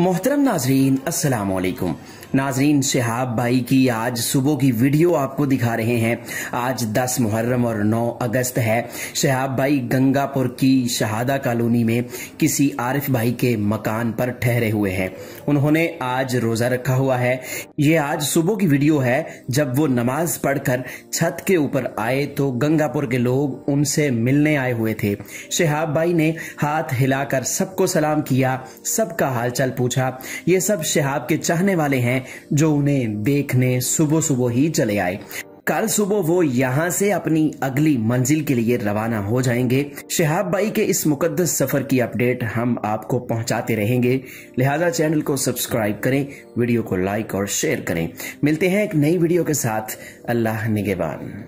मोहतरम नाजरीन अस्सलाम वालेकुम नाजरीन शहाब भाई की आज सुबह की वीडियो आपको दिखा रहे हैं। आज 10 मुहर्रम और 9 अगस्त है। शहाब भाई गंगापुर की शहादा कॉलोनी में किसी आरिफ भाई के मकान पर ठहरे हुए हैं। उन्होंने आज रोजा रखा हुआ है। ये आज सुबह की वीडियो है। जब वो नमाज़ पढ़कर छत के ऊपर आए तो गंगापुर के लोग उनसे मिलने आए हुए थे। शहाब भाई ने हाथ हिलाकर सबको सलाम किया, सबका हालचाल पूछा। ये सब शहाब के चाहने वाले हैं, जो उन्हें देखने सुबह सुबह ही चले आए। कल सुबह वो यहाँ से अपनी अगली मंजिल के लिए रवाना हो जाएँगे। शहाब भाई के इस मुकद्दस सफ़र की अपडेट हम आपको पहुंचाते रहेंगे। लिहाजा चैनल को सब्सक्राइब करें, वीडियो को लाइक और शेयर करें। मिलते हैं एक नई वीडियो के साथ। अल्लाह निगेबान।